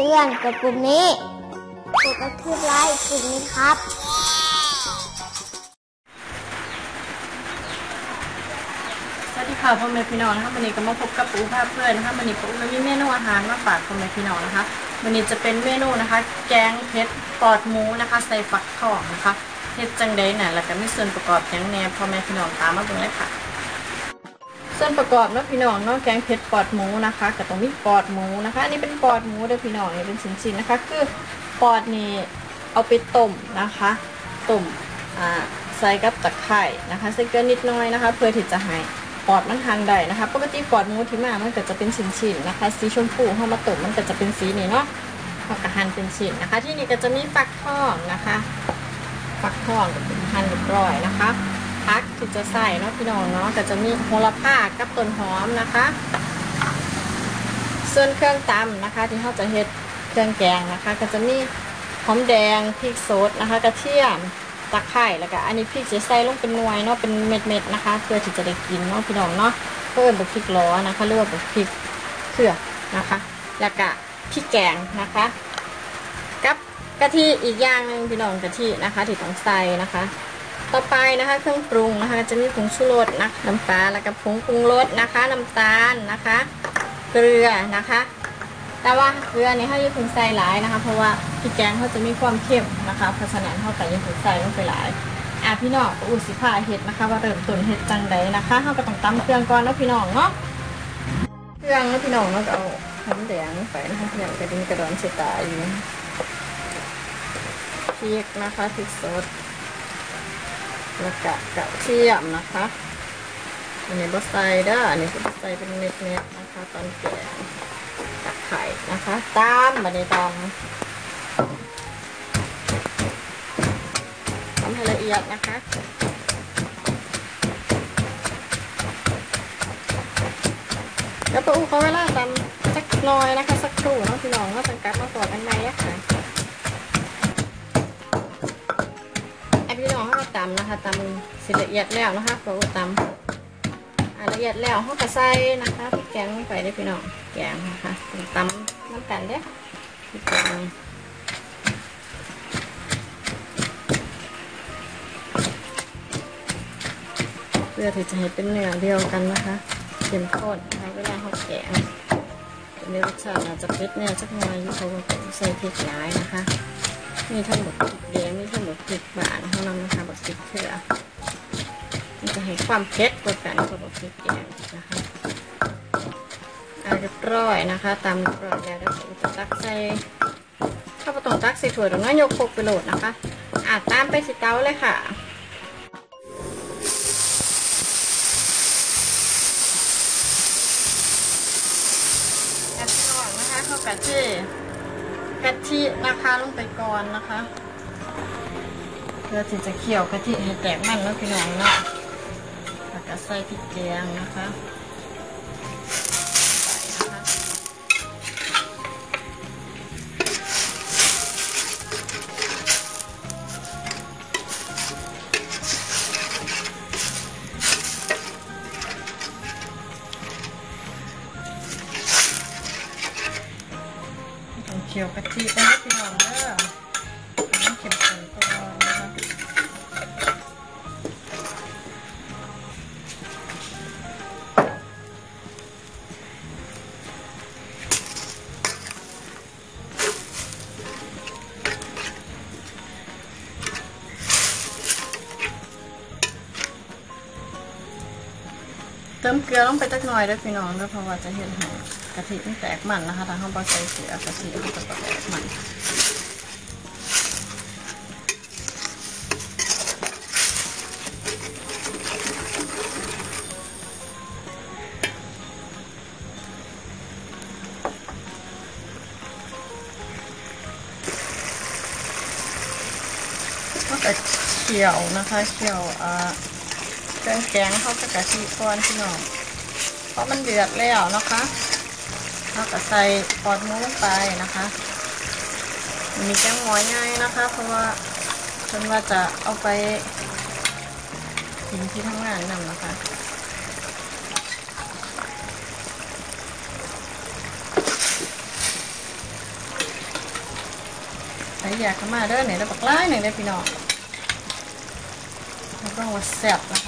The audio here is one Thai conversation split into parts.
เตือนกดปุ่มนี้กดกระทืบไลค์ปุ่มนี้ครับ สวัสดีค่ะพ่อแม่พี่น้องนะคะวันนี้ก็มาพบกับปูภาพเพื่อนนะคะวันนี้ปูมีเมนูอาหารมาฝากพ่อแม่พี่น้องนะคะวันนี้จะเป็นเมนูนะคะ แกงเผ็ดปอดหมูนะคะ ใส่ฟักทองนะคะเฮ็ดจังไดน่ะแล้วก็มีส่วนประกอบอย่างแน่พ่อแม่พี่น้องตามมาเบิ่งเลยค่ะ ส่วนประกอบเนาะพี่น้องเนาะแกงเผ็ดปอดหมูนะคะก็ต้องมีปอดหมูนะคะ อันนี้เป็นปอดหมูเด้อพี่น้องนี่เป็นชิ้นๆนะคะ คือปอดนี่เอาไปต้มนะคะต้มอ่าใส่กับตะไคร่นะคะใส่เกลือนิดน้อยนะคะ เพื่อที่จะให้ปอดมันทานได้นะคะ ปกติปอดหมูที่มามันก็จะเป็นชิ้นๆนะคะ สีชมพูเข้ามาต้มมันก็จะเป็นสีนี้เนาะเราก็หั่นเป็นชิ้นนะคะ ที่นี่ก็จะมีฟักทองนะคะ ฟักทองเป็นหั่นเรียบร้อยนะคะ พักที่จะใส่เนาะพี่น้องเนาะก็จะมีโหระพากับต้นหอมนะคะ ส่วนเครื่องตำนะคะ ที่เขาจะเฮ็ดเครื่องแกงนะคะ ก็จะมีหอมแดงพริกสดนะคะ กระเทียมตะไคร้แล้วก็อันนี้พริกจะใส่ลงเป็นหน่วยเนาะเป็นเม็ดๆนะคะ เพื่อที่จะได้กินเนาะพี่น้องเนาะเพิ่มแบบพริกล้อนะคะหรือว่าแบบพริกเขือนะคะ แล้วก็พริกแกงนะคะกับกะทิอีกอย่างหนึ่งพี่น้องกะทินะคะที่ต้องใส่นะคะ ต่อไปนะคะเครื่องปรุงนะคะจะมีผงชูรสนะน้ำปลาแล้วก็ผงปรุงรสนะคะน้ำตาลนะคะ เกลือนะคะ แต่ว่าเกลือนี่เขาอย่าเพิ่งใส่หลายนะคะ เพราะว่าพริกแกงเขาจะมีความเข้มนะคะเพราะฉะนั้นเขาก็อย่าเพิ่งใส่ลงไปหลายอะพี่น้องอุสิพาเห็ดนะคะ ว่าเริ่มต้นเห็ดจังใดนะคะเขาก็ต้องตำเครื่องก่อนเนาะพี่น้องเนาะเครื่องเนาะพี่น้องเราก็เอาหอมแดงไปนะคะอย่างกระดิ่งกระดอนเฉตาอยู่พริกนะคะพริกสด แล้วก็กระเทียมนะคะอันนี้บอสไซเดอร์อันนี้บอสไซเป็นเม็ดๆนะคะ ตอนแกงตะไคร่นะคะตามบันไดตองทำให้ละเอียดนะคะแล้วปะอูเขาเวลาตำสักน้อยนะคะ สักครู่เนาะพี่น้องก็สังกัดมาต่อกันในอะค่ะ พี่น้องเขาตำนะคะตำสิละเอียดแล้วนะคะเขาตำอ่าละเอียดแล้วเขาก็ใส่นะคะพริกแกงลงไปได้พี่น้องแกงนะคะตำน้ำกันเด้พริกแกงเพื่อที่จะให้เป็นเนื้อเดียวกันนะคะเข้มข้นนะคะเวลาเขาแกงเป็นรสชาติอาจจะเผ็ดเนี่ยสักหน่อยอยู่เขาใส่พริกหลายนะคะ มีทั้งหมดพริกแดงมีทั้งหมดพริกหวานเท่านั้นนะคะบดพริกเขือมันจะให้ความเผ็ดกว่ากันกับบดพริกแดงนะคะอะเรียบร้อยนะคะตามเรียบร้อยแล้วเดี๋ยวผมจะตักใส่ข้าวปตองตักใส่ถ้วตรงนั้นยกโคกไปโหลดนะคะอะตามไปสิเตาเลยค่ะแอปก่อนนะคะเข้ากะทิ กะทินะคะลงไปก่อนนะคะ เพื่อที่จะเคี่ยวกะทิให้แตกมันแล้วพี่น้องเนาะแล้วก็ใส่พริกแกงนะคะ เคี่ยวกะทิไปให้พี่น้องเด้ ติมเกลือลงไปจักหน่อยด้วยพี่น้องด้อเพราะว่าจะเห็นให้กะทิมันแตกมันนะคะถ้าเราบ่ใส่เกลือกะทิมันจะแตกมันก็จะเคี่ยวนะคะเคี่ยวอ่า รืองแกงเข้าจะกะทิก่อนพี่น้องเพราะมันเดือดแล้วนะคะเราก็ใส่ปอดมูลงไปนะคะ มีแกงหมอยง่ายนะคะ เพราะว่าฉันว่าจะเอาไปกินที่ทำงานนั่นนะคะใส่อยากมาเด้อไหนได้ปักไล่ไหนได้พี่น้องแล้วก็ว่าแซ่บนะคะ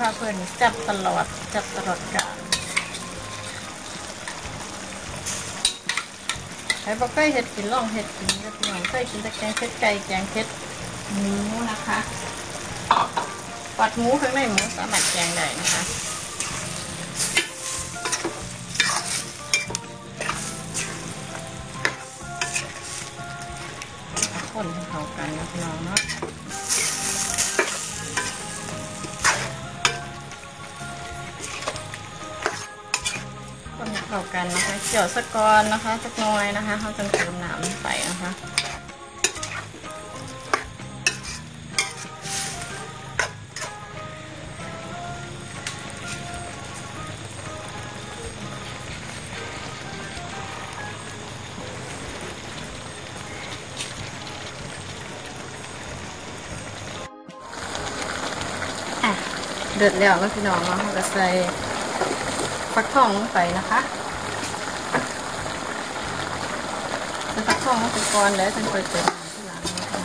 ขอภาเพื่นนี่แซ่บตลอดแซ่บตลอดกาลใครบอกเคยเห็ดกินล่องเห็ดกินก็พี่น้องเคยกินต่แกงเผ็ดไก่แกงเผ็ดหมูนะคะปัดหมูข้างในหมูสามารถแกงได้นะคะคนให้เข้ากันนะพี่น้องเนาะ เข้ากันนะคะ เกี่ยวสะกอนนะคะสักน้อยนะคะเขาจะเติมน้ำลงไปนะคะเดือดแล้วแล้วพี่น้องเนาะเราก็ใส่ ฟักทองลงไปนะคะใส่ฟักทองลงไปก่อนแล้วจนเปิดเติมที่หลังนะคะ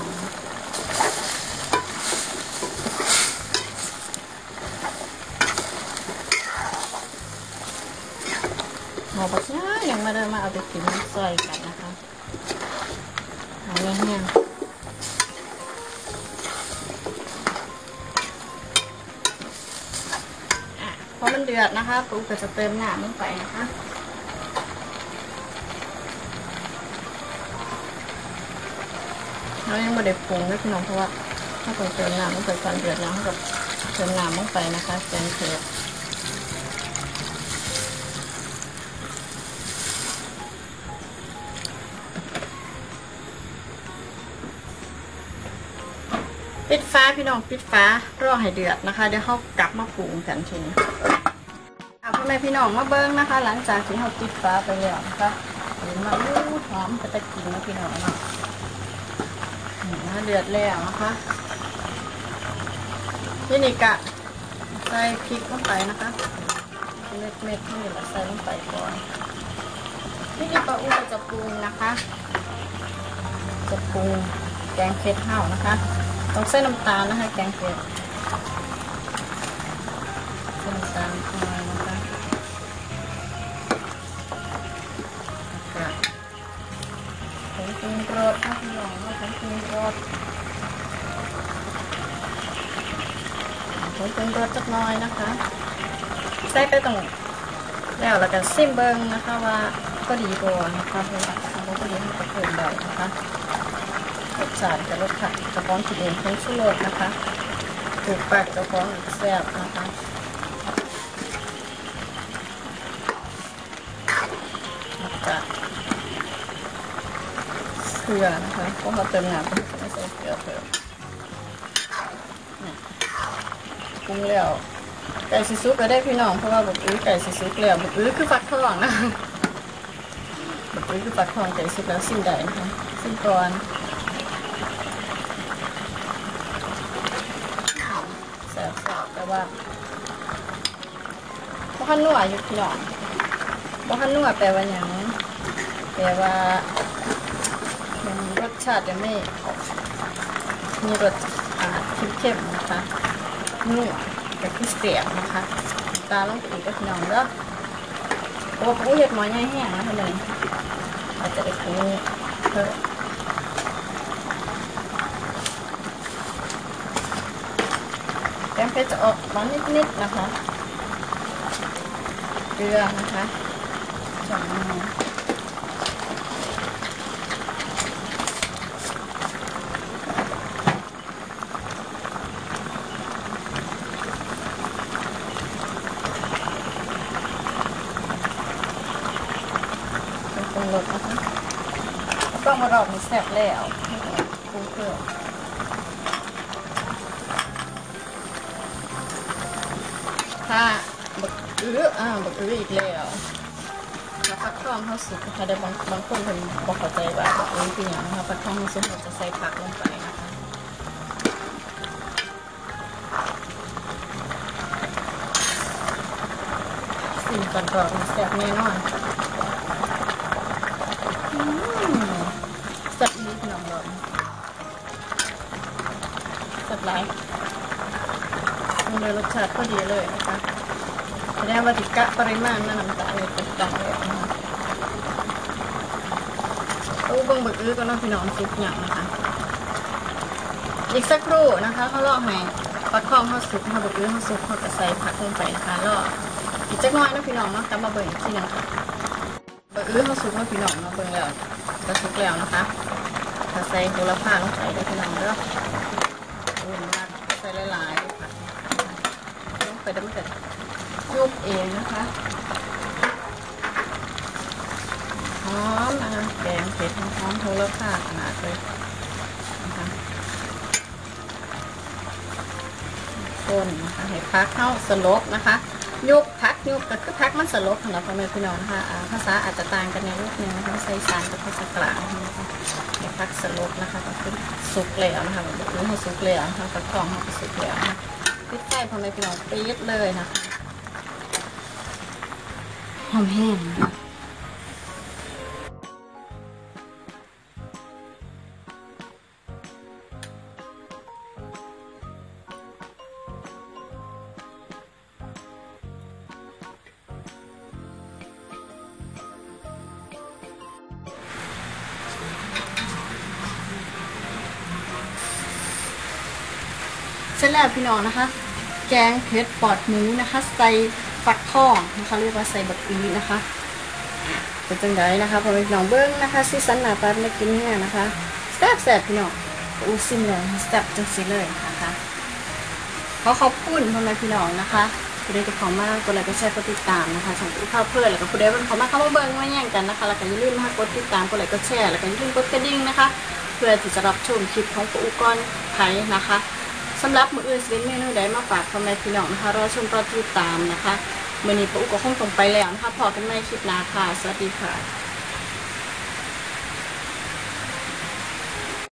หมอปักย่ายังมาเดินมาเอาไปกินซอยกันนะคะเอาเงี้ย ดือดนะคะปุ๊บก็จะเติมน้ำลงไปนะคะเรายังไม่ได้ปรุงนะพี่น้องเพราะว่าถ้าเราเติมน้ำลงไปก่อนเดือดแล้วเราก็เติมน้ำลงไปนะคะแกงเผ็ดปิดฟ้าพี่น้องปิดฟ้ารอให้เดือดนะคะ เดี๋ยวเขากลับมาปรุงกันทีนี้ อะพ่อแม่พี่น้องมาเบิ้งนะคะ หลังจากที่เขาปิดฟ้าไปแล้วนะคะเห็นมาอู้หอมจะตะกินนะพี่น้องเนาะเดือดแล้วนะคะที่นี่กะใส่พริกลงไปนะคะเม็ดเม็ดๆนี่แหละใส่ลงไปก่อนที่นี่ปลาอูก็จะปรุงนะคะ จะปรุงแกงเผ็ดเห่านะคะต้องใส่น้ำตาลนะคะ แกงเผ็ดใส่น้ำตาลเข้ามานะคะ รุงรสนะพี่น้องว่าผงปรุงรสผงปรุงรสจักน้อยนะคะ ใส่ไปตรงแล้วแล้วก็ซิมเบิงนะคะว่าก็ดีกว่านะคะเพราะว่าก็ดีมันก็เพิ่มได้นะคะรสชาติกับรสผักกระป๋องกินเองทั้งชุรสนะคะถูกปากกระป๋องแซ่บนะคะแล้วก็ เกลือนะคะเพราะเขาเติมน้ำไม่ใส่เกลือเพิ่มปรุงแล้วไก่ซีซุกก็ได้พี่น้องเพราะว่าแบบอื้อไก่ซีซุกแล้วแบบอื้อคือฟักทองนะแบบอื้อคือฟักทองไก่ซุกแล้วสิ้นได้นะคะสิ้นก่อนแซ่บๆแต่ว่าบ่คันนัวอยู่พี่น้องบ่คันนัวแปลว่าหยังแปลว่า มันรสชาติยังไม่ออกมีรสอ่เข้มๆนะคะนัวแต่คือเสียบนะคะ ตาลงไปอีกก็พี่น้องเด้อโอ้ปูเห็ดหมอใหญ่แห้งนะคะเลยอาจจะได้ปรุงเพิ่มแกงเผ็ดจะออกหวานนิดๆนะคะ เกลือนะคะสองมือเป็นปรุงรสนะคะต้องมารอบนี้ แซ่บแล้วปรุงเครื่องถ้าบักอื้ออ่าบักอื้ออีกแล้วแล้วฟักทองเขาสุกนะคะเดี๋ยวบางบางคนเพิ่นบอกเข้าใจว่าบักอื้อคืออย่างนะคะฟักทองเขาสุกเราจะใส่ผักลงไปนะคะสิ่งก่อนก่อนแซ่บแน่นอนอืมแซ่บนี้ขนมร้อน หลายมันเลยรสชาติพอดีเลยนะคะแสดงว่าติกะปริมาณน้ำตาลเลยต้องเลยนะคะตู้บิ่งบึกอื้อก็น้องพี่น้องซุปหยังนะคะ อีกสักครู่นะคะเขาลอกให้ปักข้องเขาสุกเขาบึกอื้อเขาสุกเขาก็ใส่ผักลงไปนะคะแล้วอีกจักน้อยน้องพี่น้องเนาะกลับมาเบิ่งอีกทีหนึงค่ะบึกอื้อเขาสุกน้องพี่น้องเนาเบิ่งแล้วจะสุกแล้วนะคะถ้าใส่โหระพาลงไปด้อพี่น้องเด้อ โอ้ยมากใส่หลายๆค่ะลงไปได้ไม่เกิดยุบเองนะคะหอมนะคะแกงเผ็ดหอมๆโหระพาขนาดเลยนะคะคนนะคะให้พักเข้าสลบนะคะยุบพักยุบก็คือพักมันสลบสำหรับพ่อแม่พี่น้องนะคะอ่าภาษาอาจจะต่างกันในรูปนึงนะคะภาษาอีสานกับภาษากลางนะคะให้พักสลบนะคะก็คือ สุกแล้วนะคะแบบนี้ให้สุกแล้วนะคะฟักทองให้สุกแล้วปิดไกล้พอไม่พี่น้องปิดเลยนะคะหอมแห้งนะคะ เสร็จแล้วพี่น้องนะคะ แกงเผ็ดปอดหมูนะคะใส่ฟักทองนะคะเรียกว่าใส่บักอีนะคะเป็นจังไดนะคะพอพี่น้องเบิ้งนะคะซีซันหนาตาไม่กินเนี่ยนะคะแซ่บแซ่บพี่น้องอู้ซิมเลยแซ่บจังสิเลยนะคะขอขอบคุณพ่อแม่พี่น้องนะคะผู้ใดจะขอมากกดไลค์กดแชร์กดติดตามนะคะช่องตู้ข้าวเพื่อนแล้วก็ผู้ใดเป็นขอมาเข้ามาเบิ้งมาแย่งกันนะคะแล้วก็อย่าลืมนะคะกดติดตามกดไลค์กดแชร์แล้วก็อย่าลืมกดกระดิ่งนะคะ เพื่อที่จะรับชมคลิปของปูอุกรไทยนะคะ สำหรับมืออื่นสิเป็นเมนูใดมาฝากพ่อแม่พี่น้องนะคะรอชมรอติดตามนะคะมือนี้ปูอุก็คงต้องไปแล้วนะคะพอกันใหม่คลิปหน้าค่ะ สวัสดีค่ะ